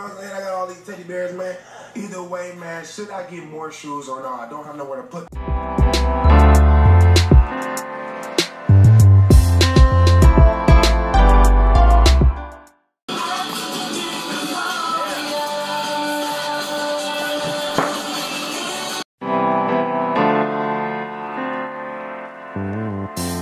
know what I'm saying? I got all these teddy bears, man. Either way, man, should I get more shoes or not? I don't have nowhere to put them. mm -hmm.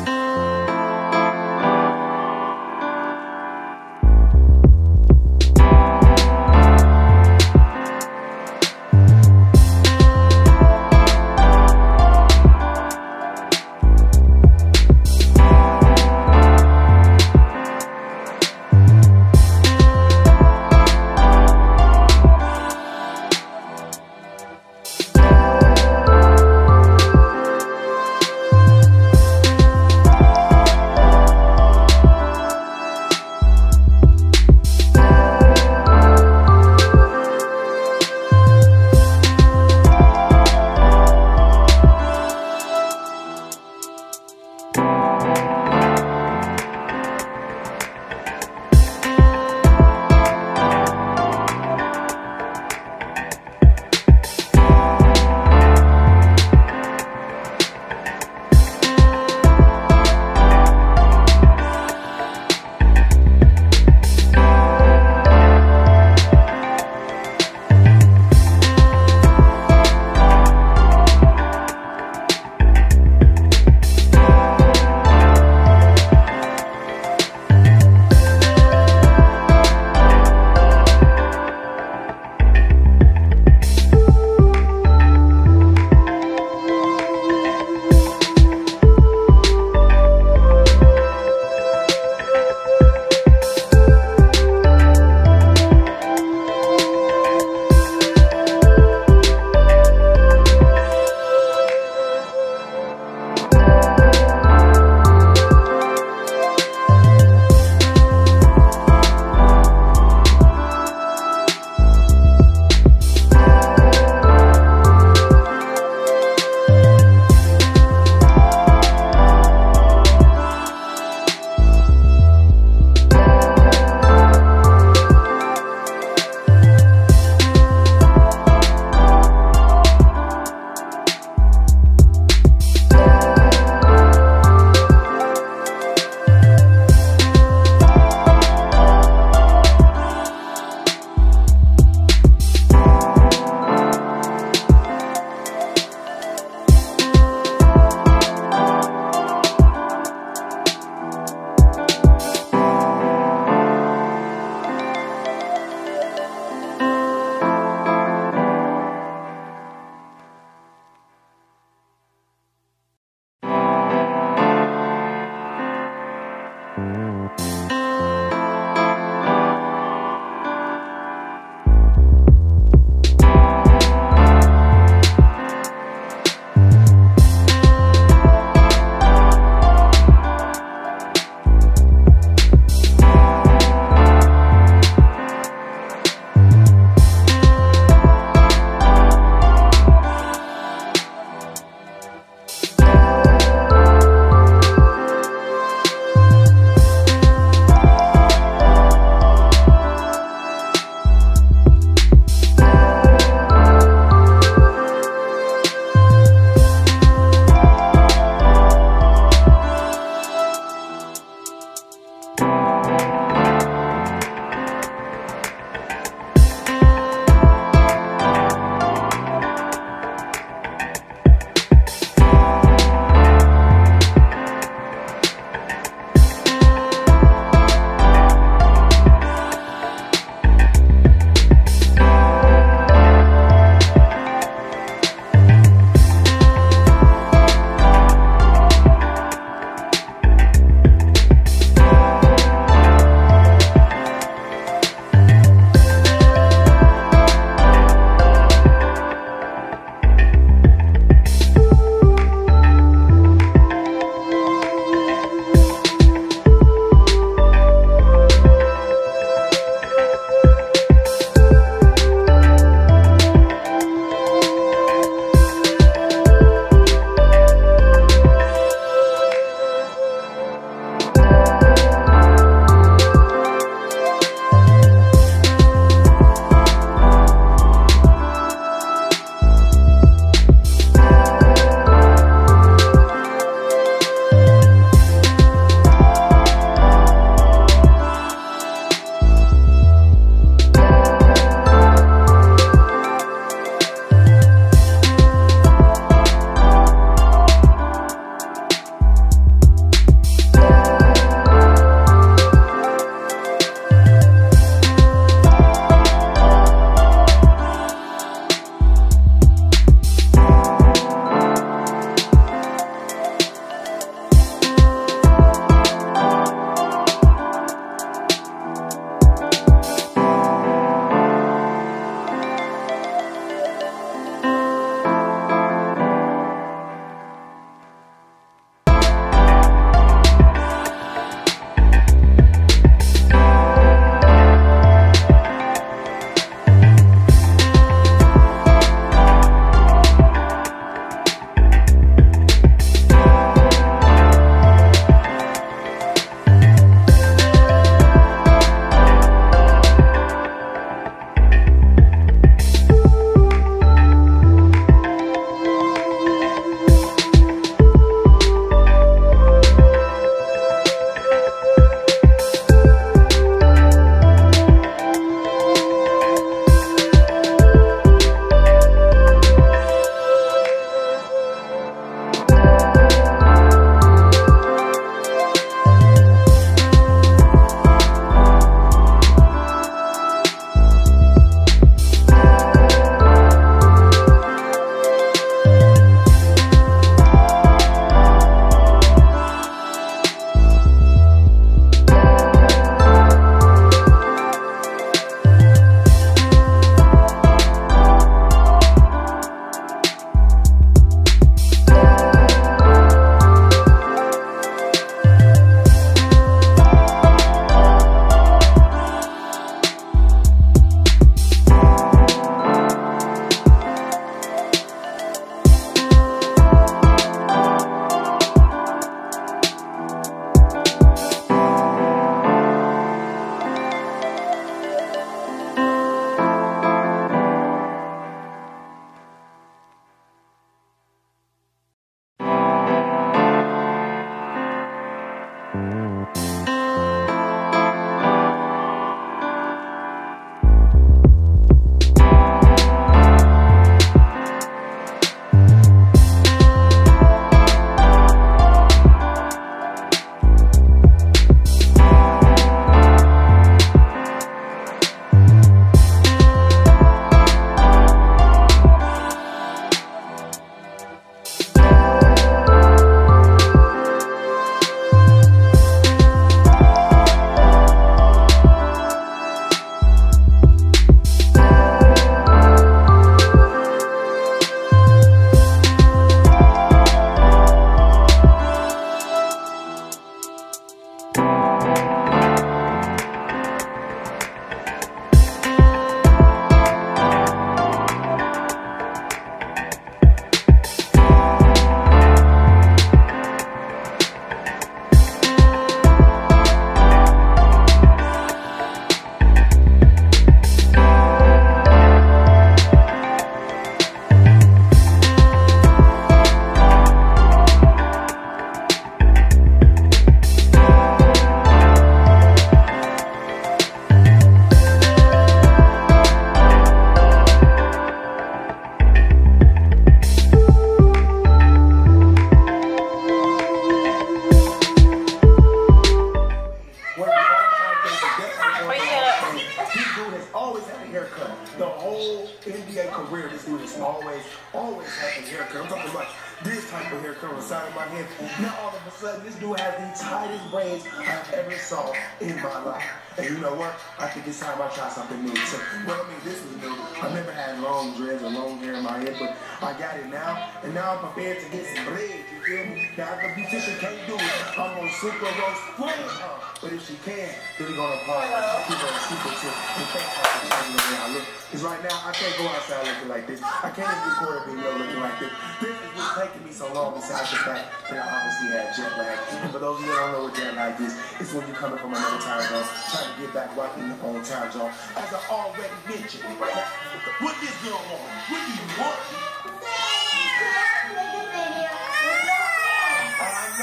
Of haircut on the side of my. Now all of a sudden, this dude has the tightest braids I've ever saw in my life. And you know what? I think it's time I try something new. So, well, I mean, this is new. I never had long dreads or long hair in my head, but I got it now. And now I'm prepared to get some braids? Now, the beautician can't do it, I'm super roast. But if she can, then we're gonna apply keep her super tip I look. Because right now, I can't go outside looking like this. I can't even record a video looking like this. This is what's taking me so long besides the fact that I obviously had jet lag. And for those of you that don't know what jet lag is, it's when you're coming from another time zone, trying to get back right in your own time zone. As I already mentioned, what this girl want? What do you want?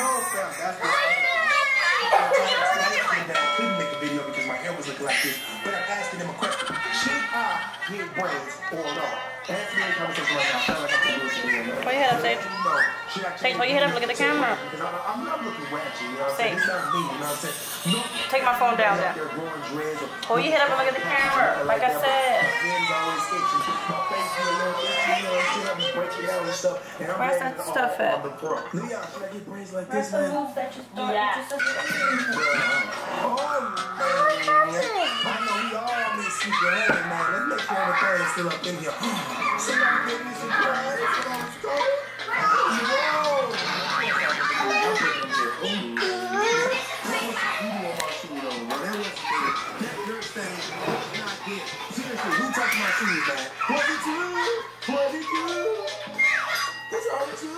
I know, fam. That's the I couldn't make a video because my hair was looking like this, but I'm asking them a question. Should I get braids or no? Answer me in the conversation right now. I feel like I can do this video. Put your head up, Sage. No. Should I Sage, hold your head up, look at the camera. I'm, I'm not looking ratchet, you know what I'm? Sage. Me, you know what I'm saying? No. Take my phone down there. They're growing dreads or- Hold your head up and look at the camera, like I said. My head is always itching. My face is a little itchy, you know, shit, I'm breaking out and stuff. And Where's that stuff at? I'm the pro. Leon, should I get braids like this, man? Yeah. Oh, man. I know we all miss Super Heavy, man. Let's make sure everything is still up in here. Somebody give me some braids. Let's go. Seriously, who touched my shoes, man? Was it you? Was it you? What's wrong with you?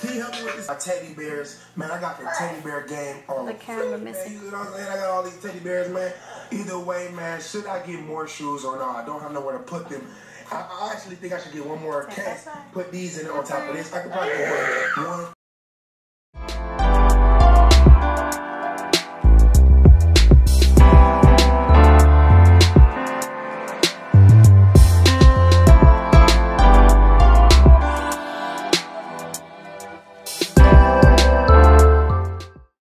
Can you help me with this? My teddy bears, man. I got the teddy bear game on. The camera missing. You know what I'm saying? I got all these teddy bears, man. Either way, man, should I get more shoes or not? I don't have nowhere to put them. I, I actually think I should get one more case. Put these in on top of this. I could probably put one